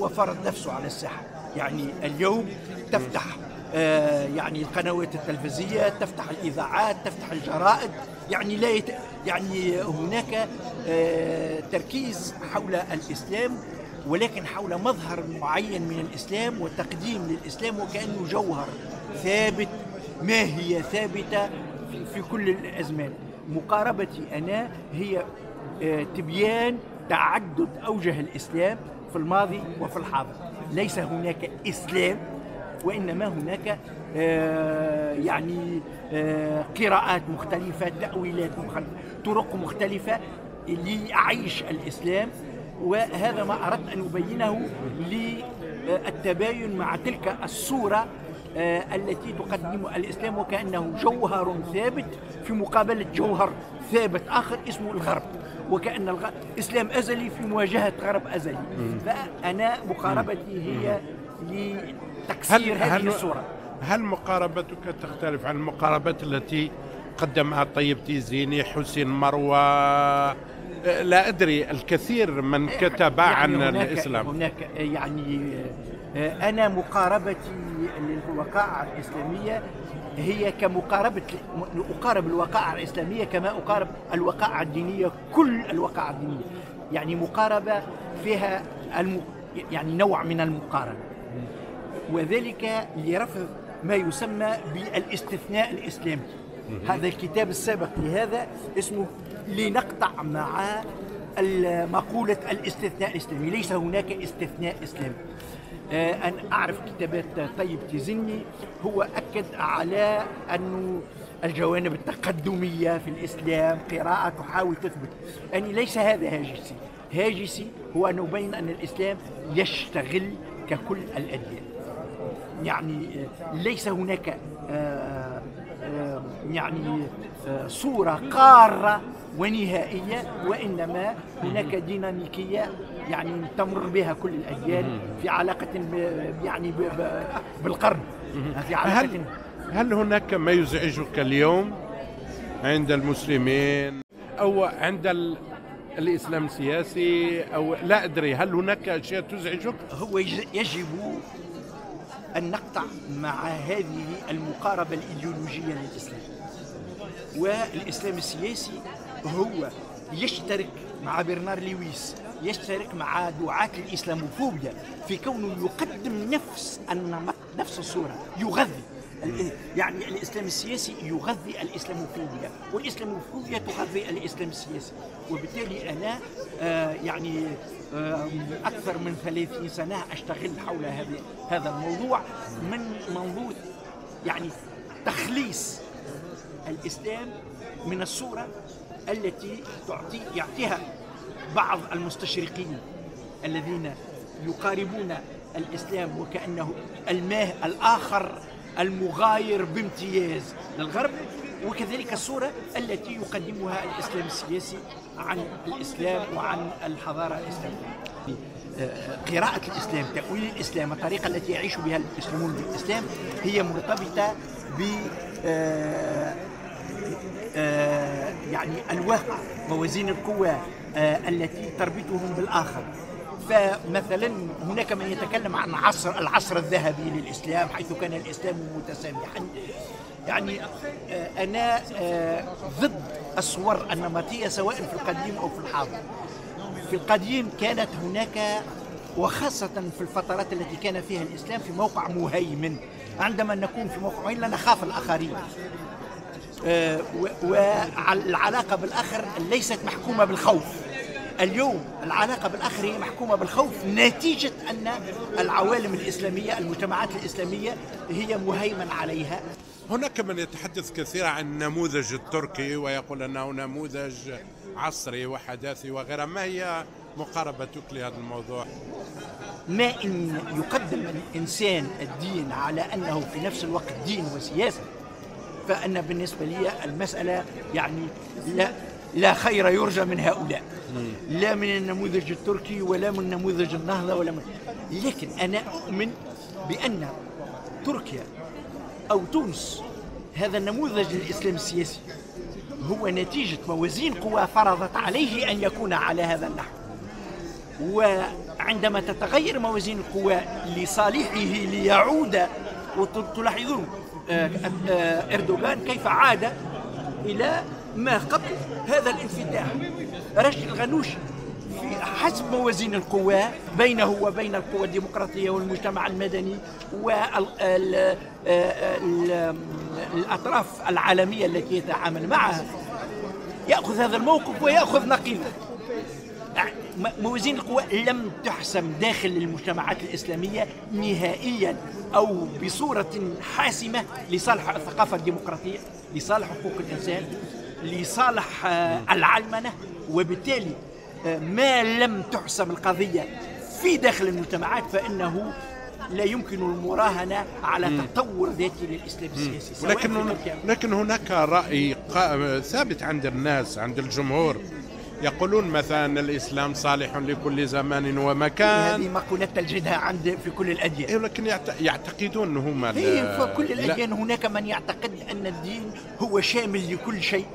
هو فرض نفسه على الساحة. يعني اليوم تفتح آه، يعني القنوات التلفزية تفتح الإذاعات تفتح الجرائد. يعني لا يت... يعني هناك آه، تركيز حول الإسلام ولكن حول مظهر معين من الإسلام وتقديم للإسلام وكأنه جوهر ثابت ما هي ثابتة في- في كل الأزمان. مقاربتي أنا هي آه، تبيان تعدد أوجه الإسلام في الماضي وفي الحاضر. ليس هناك إسلام وإنما هناك آه، يعني آه، قراءات مختلفة تأويلات مختلفة طرق مختلفة لأعيش الإسلام. وهذا ما أردت أن أبينه للتباين مع تلك الصورة آه، التي تقدم الإسلام وكأنه جوهر ثابت في مقابلة جوهر ثابت آخر اسمه الغرب وكأن الغ- الإسلام أزلي في مواجهة غرب أزلي. فأنا مقاربتي هي لتكسير هذه الصورة. هل مقاربتك تختلف عن المقاربات التي قدمها طيب تيزيني حسين مروى أه، لا أدري الكثير من كتب يعني عن هناك الإسلام. هناك يعني آه، أنا مقاربتي للوقائع الإسلامية هي كمقاربة أقارب الوقائع الإسلامية كما أقارب الوقائع الدينية كل الوقائع الدينية. يعني مقاربة فيها الم... يعني نوع من المقارنة. وذلك لرفض ما يسمى بالاستثناء الإسلامي. هذا الكتاب السابق لهذا اسمه لنقطع مع مقولة الاستثناء الإسلامي. ليس هناك استثناء إسلامي. آه، أن أعرف كتابات طيب تيزني هو أكد على أنه الجوانب التقدمية في الإسلام قراءة تحاول تثبت. يعني ليس هذا هاجسي. هاجسي هو أن أبين أن الإسلام يشتغل ككل الأديان. يعني آه، ليس هناك آه، يعني آه، صورة قارة ونهائية وإنما هناك ديناميكية يعني تمر بها كل الأجيال في علاقة يعني بالقرن في علاقة هل هل هناك ما يزعجك اليوم عند المسلمين أو عند ال- الإسلام السياسي أو لا أدري هل هناك أشياء تزعجك؟ هو يج- يجب أن نقطع مع هذه المقاربة الإيديولوجية للإسلام. والإسلام السياسي هو يشترك مع برنار لويس يشترك مع دعاة الإسلاموفوبيا في كونه يقدم نفس النمط نفس الصورة يغذي. يعني الإسلام السياسي يغذي الإسلاموفوبيا والإسلاموفوبيا تغذي الإسلام السياسي. وبالتالي أنا آه يعني آه أكثر من 30 سنة أشتغل حول هذا هذا الموضوع من منظور يعني تخليص الإسلام من الصورة التي تعطي يعطيها بعض المستشرقين الذين يقاربون الإسلام وكأنه الماه الآخر المغاير بامتياز للغرب وكذلك الصورة التي يقدمها الإسلام السياسي عن الإسلام وعن الحضارة الإسلامية. قراءة الإسلام تأويل الإسلام الطريقة التي يعيش بها المسلمون بالإسلام هي مرتبطة ب آه، آه، يعني الواقع موازين القوى آه، التي تربطهم بالآخر. فمثلا هناك من يتكلم عن عصر العصر الذهبي للإسلام حيث كان الإسلام متسامحا. يعني آه، أنا آه، ضد الصور النمطية سواء في القديم أو في الحاضر. في القديم كانت هناك وخاصة في الفترات التي كان فيها الإسلام في موقع مهيمن. عندما نكون في موقع مهيمن لا نخاف الآخرين. آه، والعلاقة بالآخر ليست محكومة بالخوف. اليوم العلاقة بالآخر هي محكومة بالخوف نتيجة أن العوالم الإسلامية المجتمعات الإسلامية هي مهيمن عليها. هناك من يتحدث كثيرا عن النموذج التركي ويقول أنه نموذج عصري وحداثي وغيرها ما هي مقاربتك لهذا الموضوع؟ ما إن يقدم الإنسان الدين على أنه في نفس الوقت دين وسياسة فأن بالنسبة لي المسألة يعني لا لا خير يرجى من هؤلاء. لا من النموذج التركي ولا من نموذج النهضة ولا من لكن أنا أؤمن بأن تركيا أو تونس هذا النموذج للإسلام السياسي هو نتيجة موازين قوى فرضت عليه أن يكون على هذا النحو. عندما تتغير موازين القوى لصالحه ليعود وتلاحظون آه، آه، إردوغان كيف عاد إلى ما قبل هذا الانفتاح. رشد الغنوشي في حسب موازين القوى بينه وبين القوى الديمقراطية والمجتمع المدني والأطراف العالمية التي يتعامل معها. يأخذ هذا الموقف ويأخذ نقيضه. موازين القوى لم تحسم داخل المجتمعات الإسلامية نهائيا أو بصورة حاسمة لصالح الثقافة الديمقراطية لصالح حقوق الإنسان. لصالح آه، العلمنة وبالتالي آه، ما لم تحسم القضية في داخل المجتمعات فإنه لا يمكن المراهنة على تطور ذاتي للإسلام السياسي لكن, لكن هناك رأي ثابت عند الناس عند الجمهور. يقولون مثلا الإسلام صالح لكل زمان ومكان. هذه مقولة تجدها عند في كل الأديان. إيه لكن يعتقدون هم في كل الأديان هناك من يعتقد أن الدين هو شامل لكل شيء.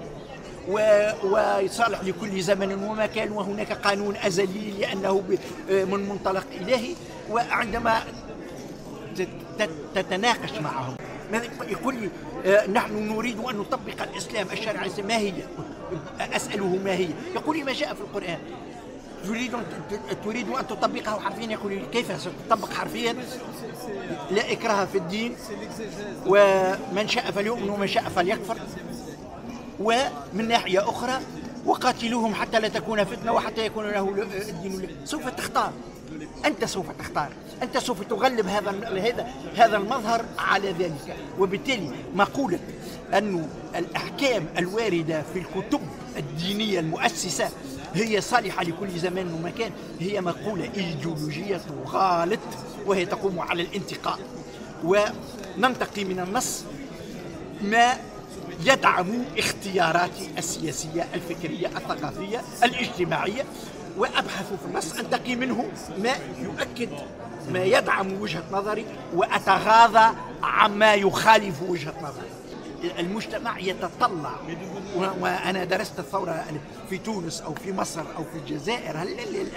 ويصالح لكل زمن ومكان وهناك قانون أزلي لأنه من منطلق إلهي وعندما تتناقش معهم يقول لي آه، نحن نريد أن نطبق الإسلام الشرع ما هي؟ أسأله ما هي؟ يقول لي ما جاء في القرآن تريد تريد أن تطبقه حرفيا يقول لي كيف ستطبق حرفيا؟ لا إكراه في الدين ومن شاء فليؤمن ومن شاء فليكفر ومن ناحية أخرى وقاتلوهم حتى لا تكون فتنة وحتى يكون له الدين سوف تختار. أنت سوف تختار. أنت سوف تغلب هذا هذا هذا المظهر على ذلك. وبالتالي مقولة أن الأحكام الواردة في الكتب الدينية المؤسسة هي صالحة لكل زمان ومكان هي مقولة إيديولوجية غالط وهي تقوم على الانتقاء. وننتقي من النص ما يدعم اختياراتي السياسية الفكرية الثقافية الاجتماعية وأبحث في النص أنتقي منه ما يؤكد ما يدعم وجهة نظري وأتغاضى عما يخالف وجهة نظري. المجتمع يتطلع وأنا درست الثورة في تونس أو في مصر أو في الجزائر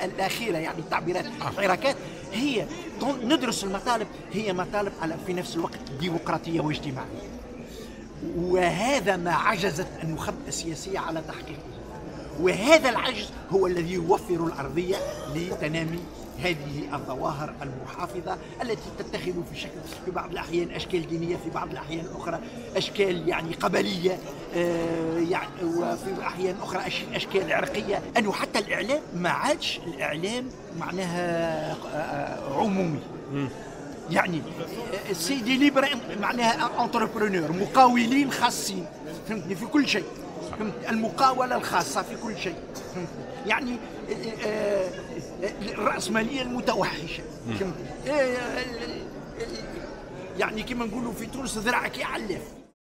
الأخيرة يعني التعبيرات الحركات هي ندرس المطالب هي مطالب على في نفس الوقت ديمقراطية واجتماعية. وهذا ما عجزت النخب السياسية على تحقيقه. وهذا العجز هو الذي يوفر الأرضية لتنامي هذه الظواهر المحافظة التي تتخذ في شكل في بعض الأحيان أشكال دينية في بعض الأحيان الأخرى أشكال يعني قبلية آه، يعني وفي أحيان أخرى أشكال عرقية. أنه حتى الإعلام ما عادش الإعلام معناها آه، عمومي. يعني سيدي libre معناها entrepreneur مقاولين خاصين فهمتني؟ في كل شيء فهمت المقاولة الخاصة في كل شيء يعني آه، آه، الرأسمالية المتوحشة آه، يعني كما نقولوا في تونس ذراعك يعلف.